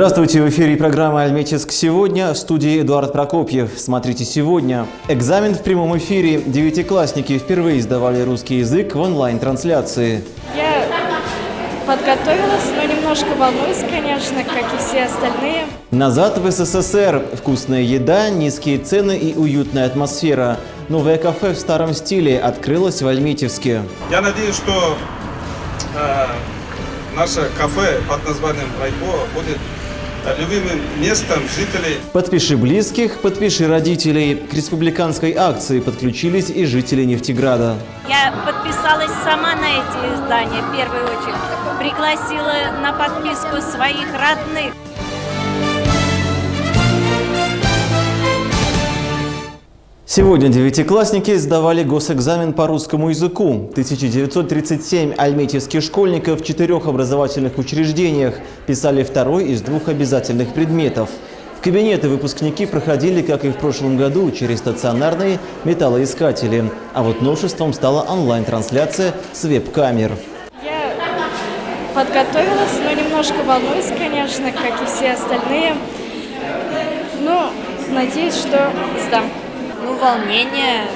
Здравствуйте, в эфире программа «Альметьевск сегодня» в студии Эдуард Прокопьев. Смотрите сегодня. Экзамен в прямом эфире. Девятиклассники впервые сдавали русский язык в онлайн-трансляции. Я подготовилась, но немножко волнуюсь, конечно, как и все остальные. Назад в СССР. Вкусная еда, низкие цены и уютная атмосфера. Новое кафе в старом стиле открылось в Альметьевске. Я надеюсь, что э, наше кафе под названием Райко будет любимым местом жителей. Подпиши близких, подпиши родителей. К республиканской акции подключились и жители Нефтеграда. Я подписалась сама на эти издания в первую очередь. Пригласила на подписку своих родных. Сегодня девятиклассники сдавали госэкзамен по русскому языку. 1937 альметьевских школьников в четырех образовательных учреждениях писали второй из двух обязательных предметов. В кабинеты выпускники проходили, как и в прошлом году, через стационарные металлоискатели. А вот новшеством стала онлайн-трансляция с веб-камер. Я подготовилась, но немножко волнуюсь, конечно, как и все остальные. Но надеюсь, что сдам. Волнение,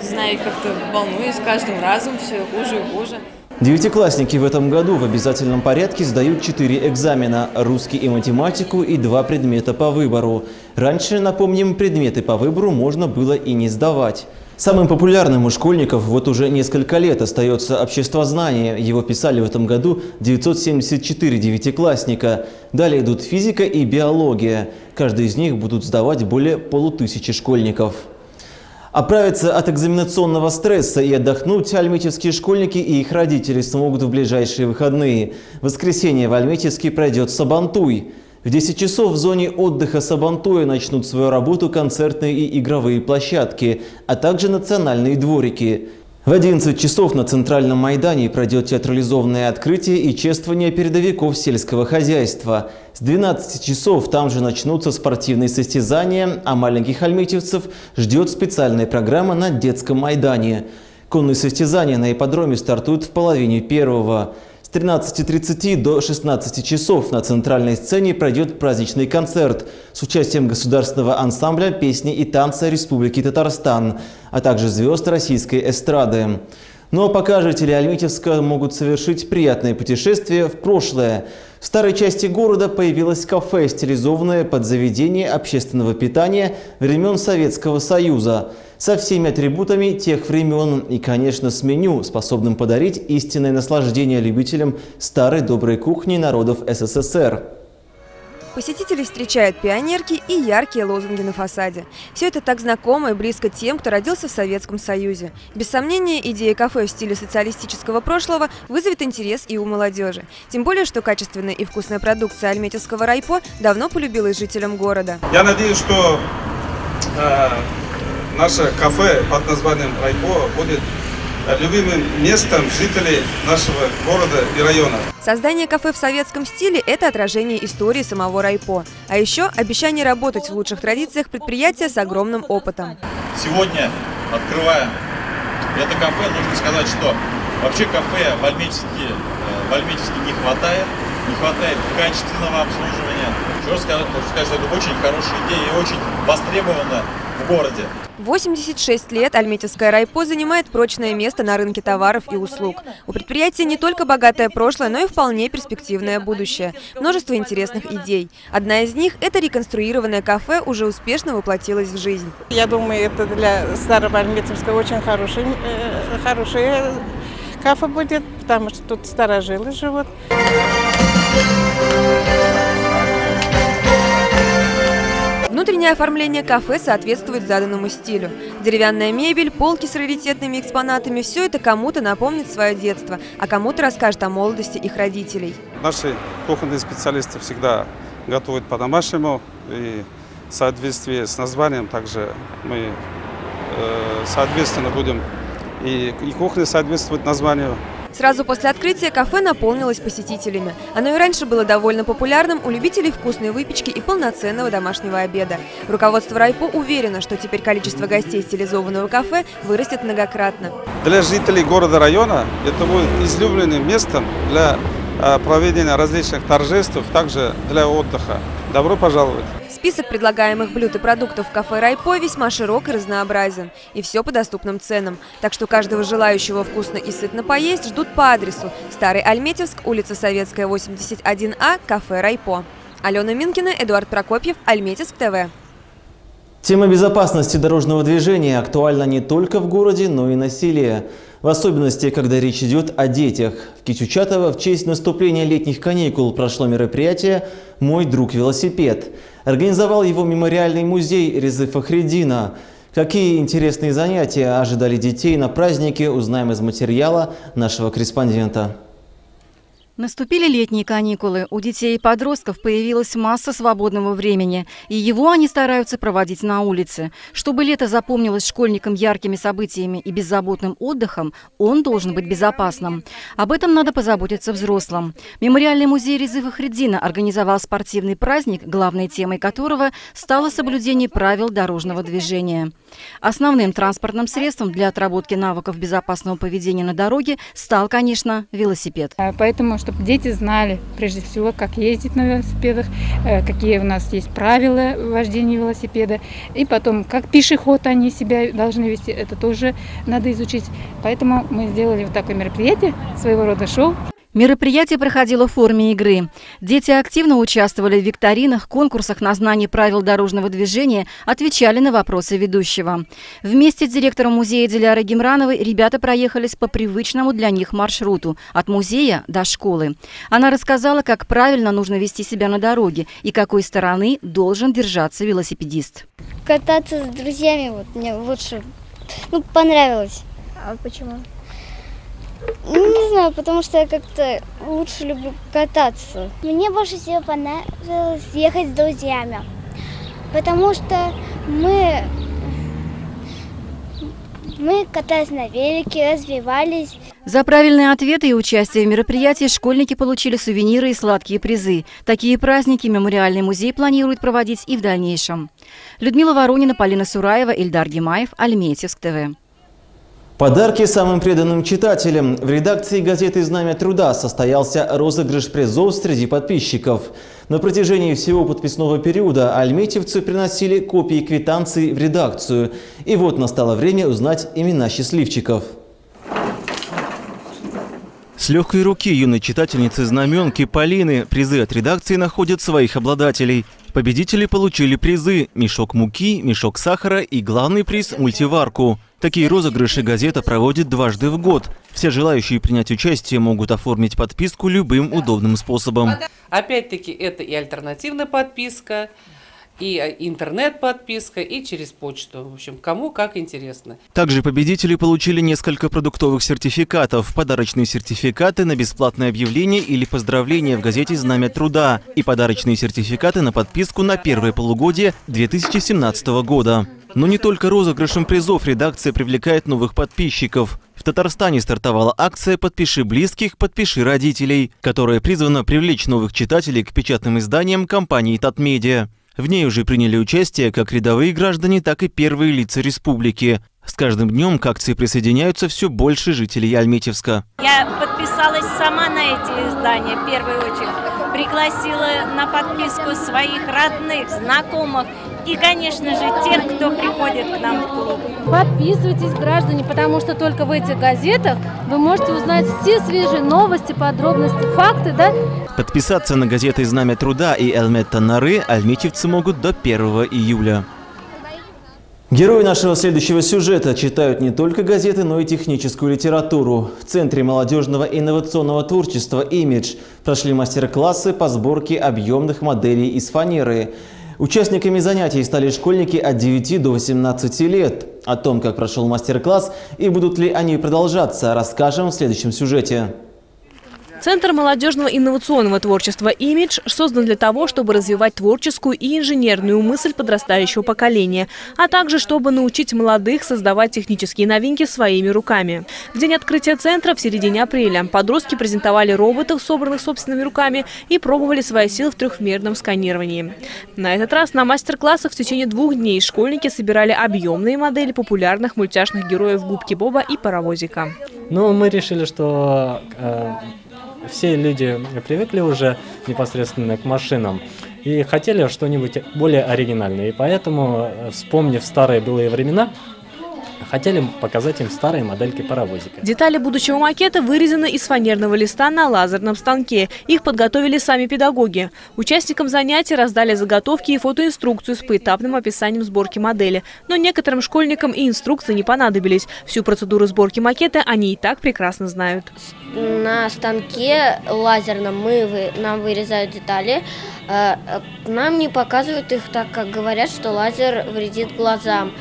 не знаю, как-то волнуюсь каждым разом, все хуже и хуже. Девятиклассники в этом году в обязательном порядке сдают четыре экзамена – русский и математику и два предмета по выбору. Раньше, напомним, предметы по выбору можно было и не сдавать. Самым популярным у школьников вот уже несколько лет остается обществознание. Его писали в этом году 974 девятиклассника. Далее идут физика и биология. Каждый из них будут сдавать более полутысячи школьников. Оправиться от экзаменационного стресса и отдохнуть альметьевские школьники и их родители смогут в ближайшие выходные. В воскресенье в Альметьевске пройдет Сабантуй. В 10 часов в зоне отдыха Сабантуя начнут свою работу концертные и игровые площадки, а также национальные дворики. В 11 часов на Центральном Майдане пройдет театрализованное открытие и чествование передовиков сельского хозяйства. С 12 часов там же начнутся спортивные состязания, а маленьких альметьевцев ждет специальная программа на детском Майдане. Конные состязания на ипподроме стартуют в половине первого. С 13.30 до 16 часов на центральной сцене пройдет праздничный концерт с участием государственного ансамбля песни и танца Республики Татарстан, а также звезд российской эстрады. Ну а пока жители Альметьевска могут совершить приятное путешествие в прошлое. В старой части города появилось кафе, стилизованное под заведение общественного питания времен Советского Союза, со всеми атрибутами тех времен и, конечно, с меню, способным подарить истинное наслаждение любителям старой доброй кухни народов СССР. Посетителей встречают пионерки и яркие лозунги на фасаде. Все это так знакомо и близко тем, кто родился в Советском Союзе. Без сомнения, идея кафе в стиле социалистического прошлого вызовет интерес и у молодежи. Тем более, что качественная и вкусная продукция альметьевского райпо давно полюбилась жителям города. Я надеюсь, что э, наше кафе под названием Райко будет любимым местом жителей нашего города и района. Создание кафе в советском стиле – это отражение истории самого Райпо. А еще обещание работать в лучших традициях предприятия с огромным опытом. Сегодня, открывая это кафе, нужно сказать, что вообще кафе в Альметьевске, в Альметьевске не хватает. Не хватает качественного обслуживания. Раз сказать, хочу сказать, что это очень хорошая идея и очень востребована в городе. 86 лет Альметьевская райпо занимает прочное место на рынке товаров и услуг. У предприятия не только богатое прошлое, но и вполне перспективное будущее. Множество интересных идей. Одна из них – это реконструированное кафе уже успешно воплотилось в жизнь. Я думаю, это для старого Альметьевска очень хороший, э, хорошее кафе будет, потому что тут старожилы живут. Внутреннее оформление кафе соответствует заданному стилю. Деревянная мебель, полки с раритетными экспонатами – все это кому-то напомнит свое детство, а кому-то расскажет о молодости их родителей. Наши кухонные специалисты всегда готовят по-домашнему и в соответствии с названием также мы э, соответственно будем и, и кухня соответствует названию Сразу после открытия кафе наполнилось посетителями. Оно и раньше было довольно популярным у любителей вкусной выпечки и полноценного домашнего обеда. Руководство Райпо уверено, что теперь количество гостей стилизованного кафе вырастет многократно. Для жителей города района это будет излюбленным местом для проведения различных торжеств, также для отдыха. Добро пожаловать! Список предлагаемых блюд и продуктов в кафе «Райпо» весьма широк и разнообразен. И все по доступным ценам. Так что каждого желающего вкусно и сытно поесть ждут по адресу Старый Альметьевск, улица Советская, 81А, кафе «Райпо». Алена Минкина, Эдуард Прокопьев, Альметьевск ТВ. Тема безопасности дорожного движения актуальна не только в городе, но и на селе. В особенности, когда речь идет о детях. В Кичучатово в честь наступления летних каникул прошло мероприятие «Мой друг велосипед». Организовал его мемориальный музей Резы Фахреддина. Какие интересные занятия ожидали детей на празднике, узнаем из материала нашего корреспондента. Наступили летние каникулы. У детей и подростков появилась масса свободного времени, и его они стараются проводить на улице. Чтобы лето запомнилось школьникам яркими событиями и беззаботным отдыхом, он должен быть безопасным. Об этом надо позаботиться взрослым. Мемориальный музей Резы Фахреддина организовал спортивный праздник, главной темой которого стало соблюдение правил дорожного движения. Основным транспортным средством для отработки навыков безопасного поведения на дороге стал, конечно, велосипед. Поэтому, чтобы дети знали, прежде всего, как ездить на велосипедах, э, какие у нас есть правила вождения велосипеда, и потом, как пешеход они себя должны вести, это тоже надо изучить. Поэтому мы сделали вот такое мероприятие, своего рода шоу. Мероприятие проходило в форме игры. Дети активно участвовали в викторинах, конкурсах на знание правил дорожного движения, отвечали на вопросы ведущего. Вместе с директором музея Дилярой Гемрановой ребята проехались по привычному для них маршруту – от музея до школы. Она рассказала, как правильно нужно вести себя на дороге и какой стороны должен держаться велосипедист. Кататься с друзьями вот мне лучше, ну, понравилось. А почему? Не знаю, потому что я как-то лучше люблю кататься. Мне больше всего понравилось ехать с друзьями, потому что мы, мы катались на велике, развивались. За правильные ответы и участие в мероприятии школьники получили сувениры и сладкие призы. Такие праздники Мемориальный музей планирует проводить и в дальнейшем. Людмила Воронина, Полина Сураева, Ильдар Гимаев, Альметьевск ТВ. Подарки самым преданным читателям. В редакции газеты «Знамя труда» состоялся розыгрыш призов среди подписчиков. На протяжении всего подписного периода альметьевцы приносили копии квитанций в редакцию. И вот настало время узнать имена счастливчиков. С легкой руки юной читательницы знаменки Полины призы от редакции находят своих обладателей. Победители получили призы – мешок муки, мешок сахара и главный приз – мультиварку. Такие розыгрыши газета проводит дважды в год. Все желающие принять участие могут оформить подписку любым удобным способом. Опять-таки это и альтернативная подписка, и интернет-подписка, и через почту. В общем, кому как интересно. Также победители получили несколько продуктовых сертификатов, подарочные сертификаты на бесплатное объявление или поздравление в газете «Знамя труда» и подарочные сертификаты на подписку на первое полугодие 2017 года. Но не только розыгрышем призов редакция привлекает новых подписчиков. В Татарстане стартовала акция «Подпиши близких, подпиши родителей», которая призвана привлечь новых читателей к печатным изданиям компании «Татмедиа». В ней уже приняли участие как рядовые граждане, так и первые лица республики. С каждым днем к акции присоединяются все больше жителей Альметьевска. Я подписалась сама на эти издания в первую очередь. Пригласила на подписку своих родных, знакомых и, конечно же, тех, кто приходит к нам в клуб. Подписывайтесь, граждане, потому что только в этих газетах вы можете узнать все свежие новости, подробности, факты, да? Подписаться на газеты «Знамя труда» и «Элмет Танары» альметьевцы могут до 1 июля. Герои нашего следующего сюжета читают не только газеты, но и техническую литературу. В Центре молодежного инновационного творчества «Имидж» прошли мастер-классы по сборке объемных моделей из фанеры. Участниками занятий стали школьники от 9 до 18 лет. О том, как прошел мастер-класс и будут ли они продолжаться, расскажем в следующем сюжете. Центр молодежного инновационного творчества «Имидж» создан для того, чтобы развивать творческую и инженерную мысль подрастающего поколения, а также чтобы научить молодых создавать технические новинки своими руками. В день открытия центра в середине апреля подростки презентовали роботов, собранных собственными руками, и пробовали свои силы в трехмерном сканировании. На этот раз на мастер-классах в течение двух дней школьники собирали объемные модели популярных мультяшных героев «Губки Боба» и «Паровозика». Ну, мы решили, что э, все люди привыкли уже непосредственно к машинам и хотели что-нибудь более оригинальное. И поэтому, э, вспомнив старые былые времена, хотели показать им старые модельки паровозика. Детали будущего макета вырезаны из фанерного листа на лазерном станке. Их подготовили сами педагоги. Участникам занятий раздали заготовки и фотоинструкцию с поэтапным описанием сборки модели. Но некоторым школьникам и инструкции не понадобились. Всю процедуру сборки макета они и так прекрасно знают. На станке лазерном мы, нам вырезают детали. Э, э, Нам не показывают их, так как говорят, что лазер вредит глазам.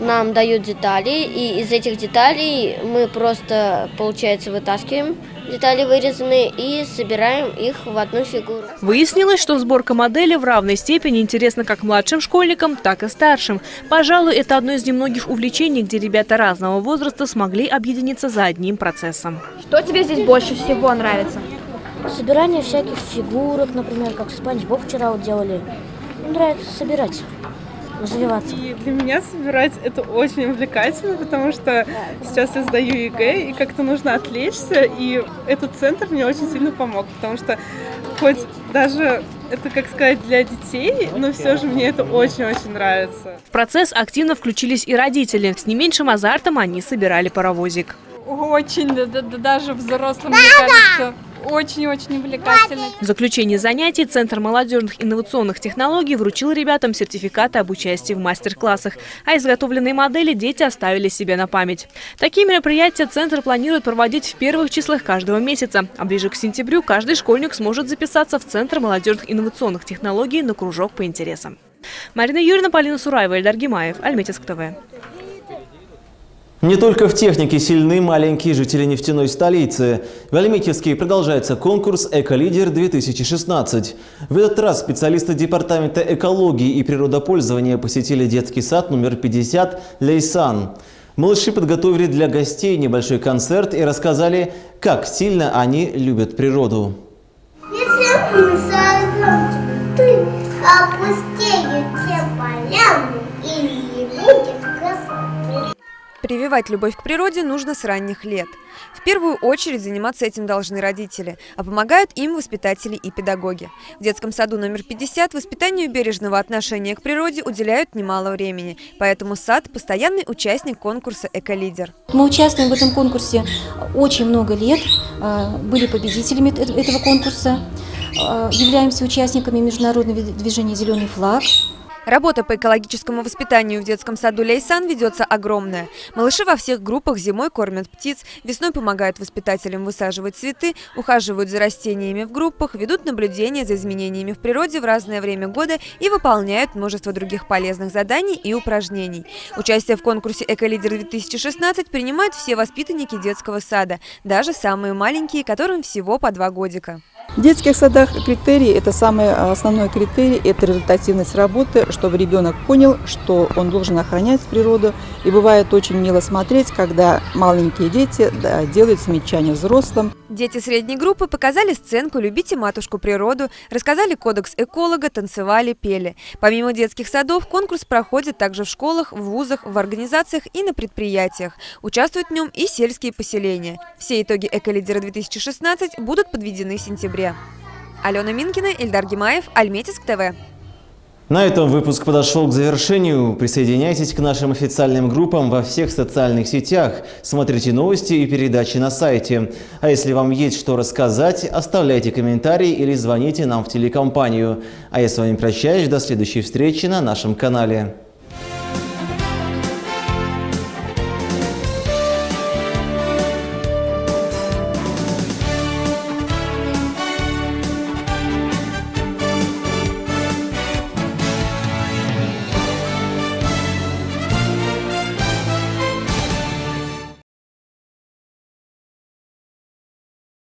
Нам дают детали, и из этих деталей мы просто, получается, вытаскиваем детали вырезанные и собираем их в одну фигуру. Выяснилось, что сборка модели в равной степени интересна как младшим школьникам, так и старшим. Пожалуй, это одно из немногих увлечений, где ребята разного возраста смогли объединиться за одним процессом. Что тебе здесь больше всего нравится? Собирание всяких фигурок, например, как Спанч Боб вчера вот делали. Нравится собирать, заливаться. И для меня собирать это очень увлекательно, потому что сейчас я сдаю ЕГЭ, и как-то нужно отвлечься, и этот центр мне очень сильно помог, потому что хоть даже это, как сказать, для детей, но все же мне это очень-очень нравится. В процесс активно включились и родители. С не меньшим азартом они собирали паровозик. Очень, да- да даже взрослым, мне кажется, очень-очень увлекательно. В заключении занятий Центр молодежных инновационных технологий вручил ребятам сертификаты об участии в мастер-классах, а изготовленные модели дети оставили себе на память. Такие мероприятия Центр планирует проводить в первых числах каждого месяца, а ближе к сентябрю каждый школьник сможет записаться в Центр молодежных инновационных технологий на кружок по интересам. Марина Юрьевна, Полина Сураева, Эльдар Гимаев, Альметьевск ТВ. Не только в технике сильны маленькие жители нефтяной столицы. В Альметьевске продолжается конкурс «Эколидер-2016». В этот раз специалисты Департамента экологии и природопользования посетили детский сад номер 50 «Лейсан». Малыши подготовили для гостей небольшой концерт и рассказали, как сильно они любят природу. Если мы сожжем цветы, опустеют Прививать любовь к природе нужно с ранних лет. В первую очередь заниматься этим должны родители, а помогают им воспитатели и педагоги. В детском саду номер 50 воспитанию бережного отношения к природе уделяют немало времени, поэтому сад – постоянный участник конкурса «Эколидер». Мы участвуем в этом конкурсе очень много лет, э, были победителями эт- этого конкурса, э, являемся участниками международного движения «Зеленый флаг». Работа по экологическому воспитанию в детском саду Лейсан ведется огромная. Малыши во всех группах зимой кормят птиц, весной помогают воспитателям высаживать цветы, ухаживают за растениями в группах, ведут наблюдения за изменениями в природе в разное время года и выполняют множество других полезных заданий и упражнений. Участие в конкурсе «Эколидер-2016» принимают все воспитанники детского сада, даже самые маленькие, которым всего по два годика. В детских садах критерий, это самый основной критерий, это результативность работы, чтобы ребенок понял, что он должен охранять природу. И бывает очень мило смотреть, когда маленькие дети да, делают замечания взрослым. Дети средней группы показали сценку «Любите матушку природу», рассказали кодекс эколога, танцевали, пели. Помимо детских садов, конкурс проходит также в школах, в вузах, в организациях и на предприятиях. Участвуют в нем и сельские поселения. Все итоги «Эколидера-2016» будут подведены в сентябре. Алена Минкина, Эльдар Гимаев, Альметьевск ТВ. На этом выпуск подошел к завершению. Присоединяйтесь к нашим официальным группам во всех социальных сетях. Смотрите новости и передачи на сайте. А если вам есть что рассказать, оставляйте комментарии или звоните нам в телекомпанию. А я с вами прощаюсь. До следующей встречи на нашем канале.